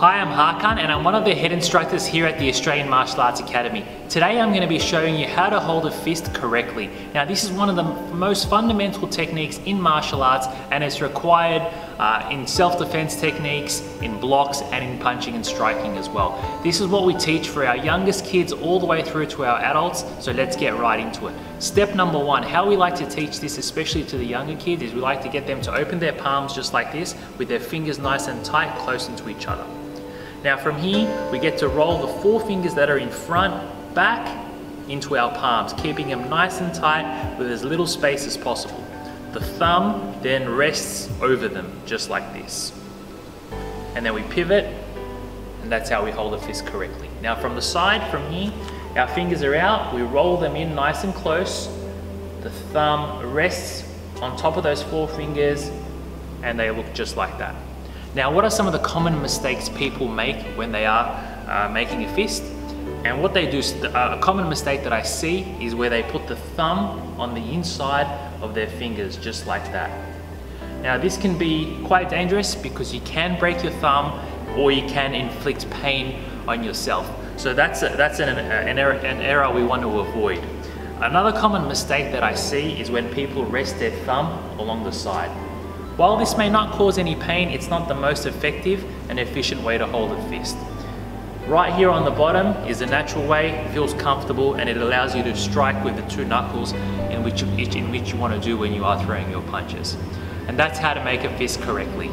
Hi, I'm Hakan and I'm one of the head instructors here at the Australian Martial Arts Academy. Today I'm going to be showing you how to hold a fist correctly. Now this is one of the most fundamental techniques in martial arts and it's required uh, in self-defense techniques, in blocks and in punching and striking as well. This is what we teach for our youngest kids all the way through to our adults, so let's get right into it. Step number one, how we like to teach this, especially to the younger kids, is we like to get them to open their palms just like this with their fingers nice and tight close into each other. Now from here, we get to roll the four fingers that are in front back into our palms, keeping them nice and tight with as little space as possible. The thumb then rests over them, just like this. And then we pivot, and that's how we hold the fist correctly. Now from the side, from here, our fingers are out, we roll them in nice and close. The thumb rests on top of those four fingers, and they look just like that. Now, what are some of the common mistakes people make when they are uh, making a fist? And what they do, uh, a common mistake that I see is where they put the thumb on the inside of their fingers, just like that. Now, this can be quite dangerous because you can break your thumb or you can inflict pain on yourself. So that's, a, that's an, an, error, an error we want to avoid. Another common mistake that I see is when people rest their thumb along the side. While this may not cause any pain, it's not the most effective and efficient way to hold a fist. Right here on the bottom is the natural way, feels comfortable, and it allows you to strike with the two knuckles in which, in which you want to do when you are throwing your punches. And that's how to make a fist correctly.